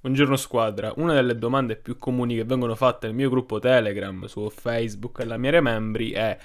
Buongiorno squadra, una delle domande più comuni che vengono fatte nel mio gruppo Telegram, su Facebook e alla mia membri è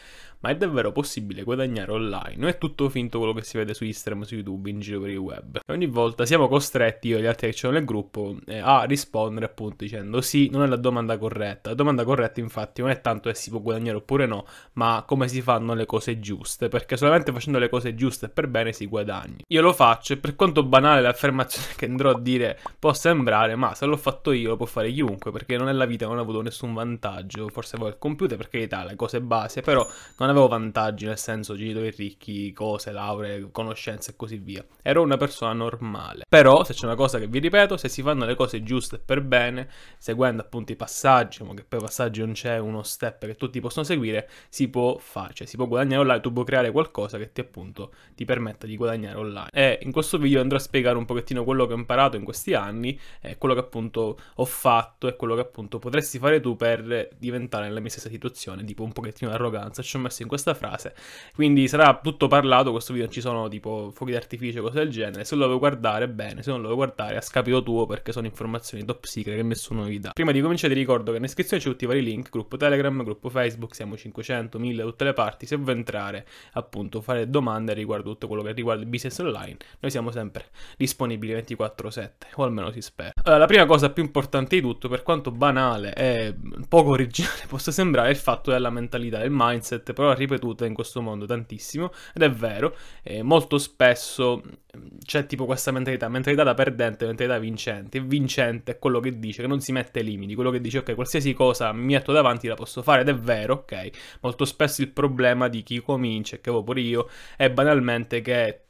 ma è davvero possibile guadagnare online? Non è tutto finto quello che si vede su Instagram, su YouTube, in giro per il web. E ogni volta siamo costretti, io e gli altri che c'ho nel gruppo, eh, a rispondere appunto dicendo sì, non è la domanda corretta. La domanda corretta infatti non è tanto se si può guadagnare oppure no, ma come si fanno le cose giuste, perché solamente facendo le cose giuste per bene si guadagna. Io lo faccio e per quanto banale l'affermazione che andrò a dire può sembrare, ma se l'ho fatto io lo può fare chiunque, perché non nella vita non ho avuto nessun vantaggio, forse avevo il computer perché carità, le cose base, però non avevo vantaggi, nel senso genitori ricchi, cose, lauree, conoscenze e così via. Ero una persona normale. Però, se c'è una cosa che vi ripeto, se si fanno le cose giuste per bene, seguendo appunto i passaggi, ma che per passaggi non c'è uno step che tutti possono seguire, si può fare, cioè si può guadagnare online, tu puoi creare qualcosa che ti appunto ti permetta di guadagnare online. E in questo video andrò a spiegare un pochettino quello che ho imparato in questi anni, e quello che appunto ho fatto e quello che appunto potresti fare tu per diventare nella mia stessa situazione, tipo un pochettino arroganza. Ci ho messo in questa frase. Quindi sarà tutto parlato, questo video ci sono tipo fuochi d'artificio, cose del genere. Se lo vuoi guardare bene, se non lo vuoi guardare a scapito tuo perché sono informazioni top secret che nessuno vi dà. Prima di cominciare ti ricordo che in descrizione c'è tutti i vari link, gruppo Telegram, gruppo Facebook, siamo 500, 1000 da tutte le parti. Se vuoi entrare, appunto, fare domande riguardo tutto quello che riguarda il business online, noi siamo sempre disponibili 24/7, o almeno si spera. Allora, la prima cosa più importante di tutto, per quanto banale e poco originale possa sembrare, è il fatto della mentalità, del mindset, però ripetuta in questo mondo tantissimo ed è vero, eh, molto spesso mm, c'è tipo questa mentalità, mentalità da perdente, mentalità vincente. Il vincente è quello che dice che non si mette limiti, quello che dice ok, qualsiasi cosa mi metto davanti la posso fare ed è vero, ok. Molto spesso il problema di chi comincia, e che avevo pure io, è banalmente che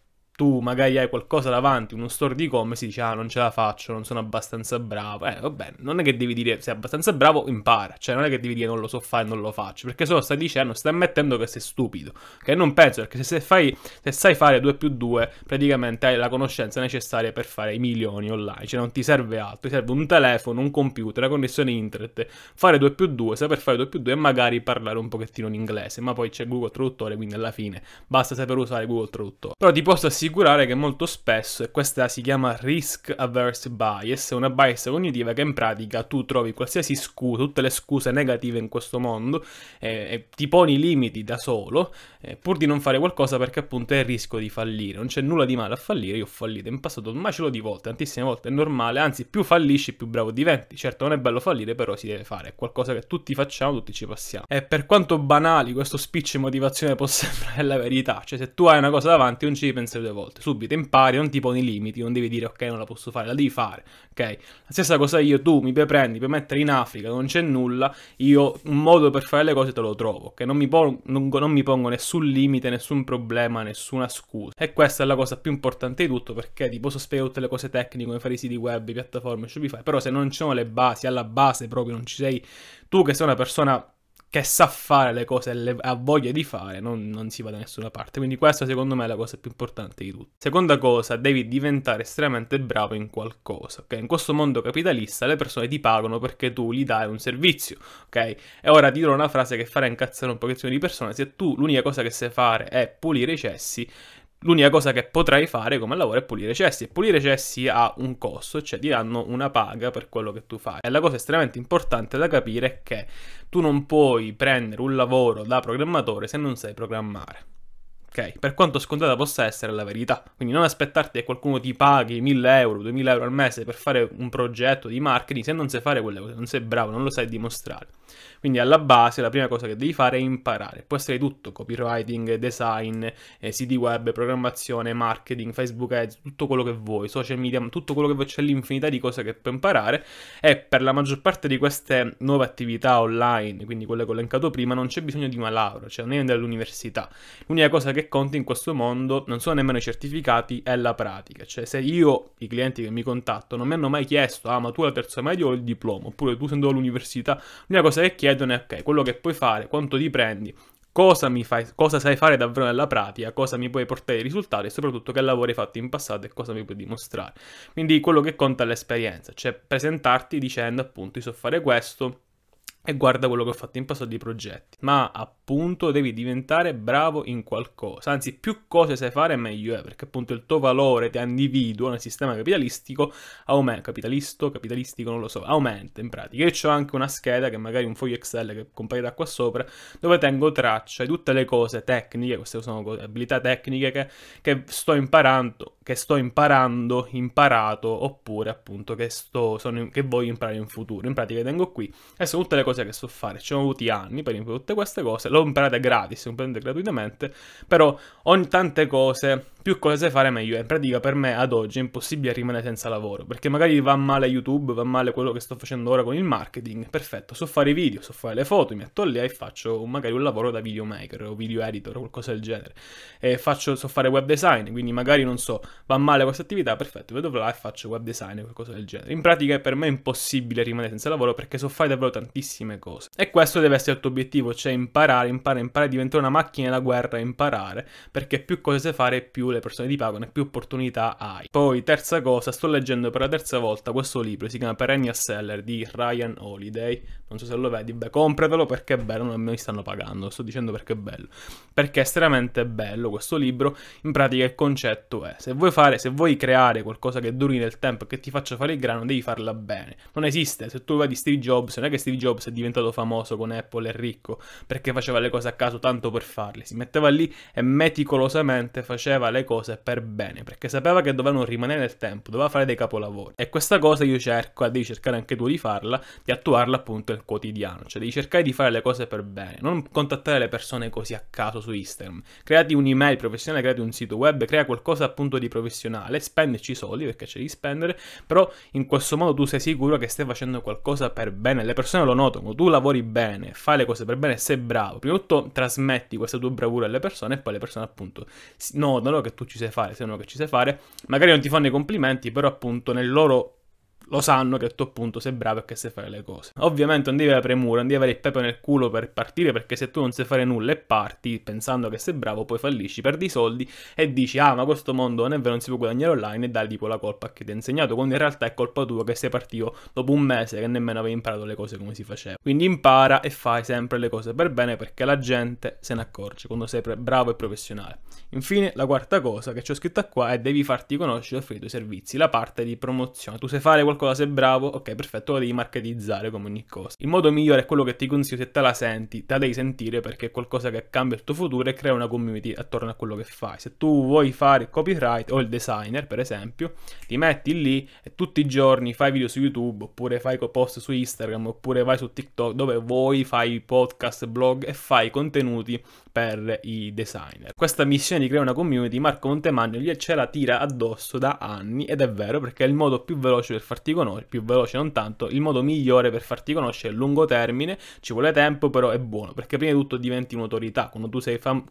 tu magari hai qualcosa davanti, uno store di e-commerce, dici ah non ce la faccio, non sono abbastanza bravo. Eh vabbè, non è che devi dire sei abbastanza bravo, impara. Cioè non è che devi dire non lo so fare, non lo faccio. Perché solo stai dicendo, stai ammettendo che sei stupido. Che non penso, perché se, fai, se sai fare 2 più 2, praticamente hai la conoscenza necessaria per fare i milioni online. Cioè non ti serve altro, ti serve un telefono, un computer, una connessione internet, fare 2 più 2, saper fare 2 più 2 e magari parlare un pochettino in inglese. Ma poi c'è Google Traduttore, quindi alla fine basta saper usare Google Traduttore. Però ti posso assicurare assicurare che molto spesso, e questa si chiama risk averse bias, una bias cognitiva che in pratica tu trovi qualsiasi scusa, tutte le scuse negative in questo mondo, eh, e ti poni limiti da solo, eh, pur di non fare qualcosa perché appunto è il rischio di fallire. Non c'è nulla di male a fallire, io ho fallito in passato un macelo di volte, tantissime volte, è normale, anzi più fallisci più bravo diventi. Certo non è bello fallire, però si deve fare, è qualcosa che tutti facciamo, tutti ci passiamo. E per quanto banali questo speech motivazione possa sembrare la verità, cioè se tu hai una cosa davanti non ci pensi due volte, subito impari, non ti poni limiti, non devi dire ok non la posso fare, la devi fare, ok? La stessa cosa io, tu mi prendi, puoi mettere in Africa, non c'è nulla, io un modo per fare le cose te lo trovo, ok? Non mi, pon- non, non mi pongo nessun limite, nessun problema, nessuna scusa. E questa è la cosa più importante di tutto perché ti posso spiegare tutte le cose tecniche come fare i siti web, piattaforme, Shopify, però se non ci sono le basi, alla base proprio non ci sei tu che sei una persona che sa fare le cose e ha voglia di fare, non, non, si va da nessuna parte. Quindi questa secondo me è la cosa più importante di tutto. Seconda cosa, devi diventare estremamente bravo in qualcosa, ok? In questo mondo capitalista le persone ti pagano perché tu gli dai un servizio, ok? E ora ti dirò una frase che farà incazzare un pochettino di persone, se tu l'unica cosa che sai fare è pulire i cessi, L'unica cosa che potrai fare come lavoro è pulire cessi e pulire cessi ha un costo, cioè ti danno una paga per quello che tu fai. E la cosa estremamente importante da capire è che tu non puoi prendere un lavoro da programmatore se non sai programmare. Ok, per quanto scontata possa essere la verità. Quindi non aspettarti che qualcuno ti paghi 1000 euro, 2000 euro al mese per fare un progetto di marketing se non sai fare quelle cose, non sei bravo, non lo sai dimostrare. Quindi alla base la prima cosa che devi fare è imparare. Può essere tutto, copywriting, design, eh, siti web, programmazione, marketing, Facebook Ads, tutto quello che vuoi, social media, tutto quello che vuoi, c'è l'infinità di cose che puoi imparare e per la maggior parte di queste nuove attività online, quindi quelle che ho elencato prima, non c'è bisogno di una laurea, cioè è dell'università. L'unica cosa che conta in questo mondo non sono nemmeno i certificati, è la pratica. Cioè se io, i clienti che mi contattano, non mi hanno mai chiesto, ah ma tu la terza media o il diploma, oppure tu sei andato all'università, l'unica cosa che chiedo chiedono ok, quello che puoi fare, quanto ti prendi, cosa, mi fai, cosa sai fare davvero nella pratica, cosa mi puoi portare i risultati e soprattutto che lavori hai fatto in passato e cosa mi puoi dimostrare. Quindi quello che conta è l'esperienza, cioè presentarti dicendo appunto io so fare questo, e guarda quello che ho fatto in passato di progetti. Ma appunto devi diventare bravo in qualcosa, anzi più cose sai fare meglio è, perché appunto il tuo valore ti individuo nel sistema capitalistico aumenta, capitalisto, capitalistico non lo so, aumenta in pratica. Io ho anche una scheda che magari un foglio Excel che comparirà qua sopra, dove tengo traccia di tutte le cose tecniche, queste sono abilità tecniche che, che sto imparando, che sto imparando, imparato, oppure appunto che, sto, sono, che voglio imparare in futuro. In pratica tengo qui, e sono tutte le cose che so fare. Ci sono avuti anni per imparare tutte queste cose, l'ho imparate gratis, imparate gratuitamente, però ogni tante cose più cose fare meglio è. In pratica per me ad oggi è impossibile rimanere senza lavoro, perché magari va male YouTube, va male quello che sto facendo ora con il marketing, perfetto, so fare i video, so fare le foto, mi metto lì e faccio magari un lavoro da videomaker o video editor o qualcosa del genere. E faccio, so fare web design, quindi magari non so, va male questa attività, perfetto, vedo là e faccio web design o qualcosa del genere. In pratica per me è impossibile rimanere senza lavoro perché so fare davvero tantissime cose. E questo deve essere il tuo obiettivo, cioè imparare, imparare, imparare, diventare una macchina da guerra, imparare, perché più cose fare più le persone ti pagano e più opportunità hai. Poi, terza cosa, sto leggendo per la terza volta questo libro, si chiama Perennial Seller di Ryan Holiday. Non so se lo vedi, beh, compratelo perché è bello, non mi stanno pagando, sto dicendo perché è bello. Perché è estremamente bello questo libro. In pratica il concetto è, se vuoi fare, se vuoi creare qualcosa che duri nel tempo e che ti faccia fare il grano, devi farla bene. Non esiste, se tu vedi Steve Jobs, non è che Steve Jobs è diventato famoso con Apple e ricco perché faceva le cose a caso tanto per farle, si metteva lì e meticolosamente faceva le cose per bene, perché sapeva che dovevano rimanere nel tempo, doveva fare dei capolavori. E questa cosa io cerco, devi cercare anche tu di farla, di attuarla appunto nel quotidiano, cioè devi cercare di fare le cose per bene, non contattare le persone così a caso su Instagram. Creati un'email professionale, creati un sito web, crea qualcosa appunto di professionale, spendici soldi perché c'è di spendere, però in questo modo tu sei sicuro che stai facendo qualcosa per bene, le persone lo notano, tu lavori bene, fai le cose per bene, sei bravo. Prima di tutto trasmetti questa tua bravura alle persone e poi le persone appunto notano che tu ci sai fare, sei uno che ci sai fare. Magari non ti fanno i complimenti, però appunto nel loro lo sanno che tu appunto sei bravo e che sai fare le cose. Ovviamente non devi avere premura, non devi avere il pepe nel culo per partire perché se tu non sai fare nulla e parti pensando che sei bravo poi fallisci, perdi i soldi e dici ah ma questo mondo non è vero, non si può guadagnare online e dai tipo la colpa a chi ti ha insegnato, quando in realtà è colpa tua che sei partito dopo un mese che nemmeno avevi imparato le cose come si faceva. Quindi impara e fai sempre le cose per bene perché la gente se ne accorge quando sei bravo e professionale. Infine la quarta cosa che c'ho scritta qua è devi farti conoscere e offrire i tuoi servizi, la parte di promozione. Tu sai fare qualcosa, sei bravo, ok, perfetto, lo devi marketizzare come ogni cosa. Il modo migliore è quello che ti consiglio se te la senti, te la devi sentire perché è qualcosa che cambia il tuo futuro e crea una community attorno a quello che fai. Se tu vuoi fare il copyright o il designer, per esempio, ti metti lì e tutti i giorni fai video su YouTube, oppure fai post su Instagram, oppure vai su TikTok, dove vuoi, fai podcast, blog e fai contenuti per i designer. Questa missione di creare una community Marco Montemagno ce la tira addosso da anni ed è vero perché è il modo più veloce per farti conoscere, più veloce non tanto, il modo migliore per farti conoscere a lungo termine, ci vuole tempo però è buono perché prima di tutto diventi un'autorità, quando tu sei fam-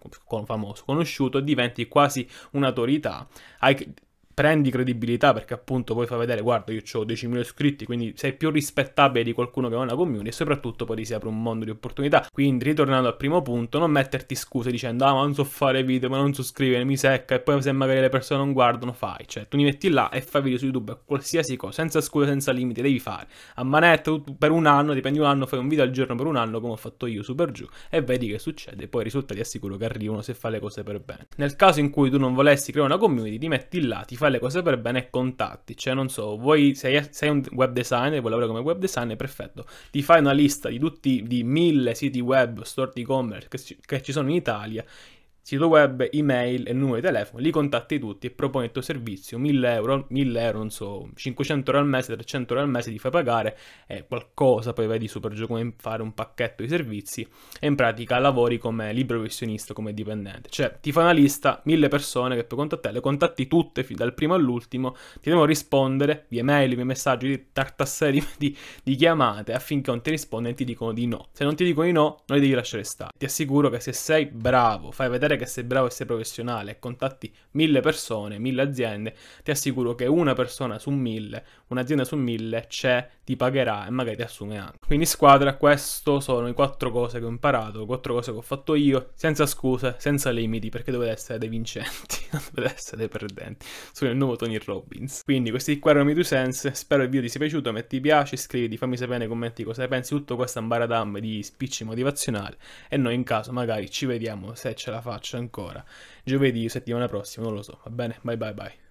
famoso, conosciuto diventi quasi un'autorità, hai prendi credibilità perché appunto poi fa vedere guarda io ho 10.000 iscritti quindi sei più rispettabile di qualcuno che ha una community e soprattutto poi ti si apre un mondo di opportunità. Quindi ritornando al primo punto non metterti scuse dicendo ah ma non so fare video ma non so scrivere mi secca e poi se magari le persone non guardano fai. Cioè tu mi metti là e fai video su youtube qualsiasi cosa senza scuse senza limiti devi fare. A manetta per un anno dipende un anno fai un video al giorno per un anno come ho fatto io su per giù e vedi che succede poi i risultati assicuro che arrivano se fai le cose per bene. Nel caso in cui tu non volessi creare una community ti metti là ti fai le cose per bene e contatti. Cioè, non so, vuoi, sei, sei un web designer, vuoi lavorare come web designer, perfetto. Ti fai una lista di tutti, di mille siti web, store e-commerce che, che ci sono in Italia sito web, email e numero di telefono, li contatti tutti e proponi il tuo servizio, 1000 euro, 1000 euro, non so, 500 euro al mese, 300 euro al mese, ti fai pagare e qualcosa, poi vedi super gioco come fare un pacchetto di servizi e in pratica lavori come libero professionista, come dipendente. Cioè ti fai una lista, 1000 persone che puoi contattare, le contatti tutte, dal primo all'ultimo, ti devono rispondere via mail, via messaggi, di tartassere di, di, di chiamate affinché non ti rispondono e ti dicono di no. Se non ti dicono di no, non li devi lasciare stare. Ti assicuro che se sei bravo, fai vedere dimostrare che sei bravo e sei professionale e contatti mille persone, mille aziende, ti assicuro che una persona su mille, un'azienda su mille c'è, ti pagherà e magari ti assume anche. Quindi squadra, queste sono le quattro cose che ho imparato, quattro cose che ho fatto io, senza scuse, senza limiti, perché dovete essere dei vincenti, non dovete essere dei perdenti. Sono il nuovo Tony Robbins. Quindi questi qua erano i miei due sense, spero il video ti sia piaciuto, metti piace, iscriviti, fammi sapere nei commenti cosa ne pensi, tutto questo ambaradam di spicci motivazionali e noi in caso magari ci vediamo se ce la faccio ancora giovedì, settimana prossima, non lo so, va bene? Bye bye, bye.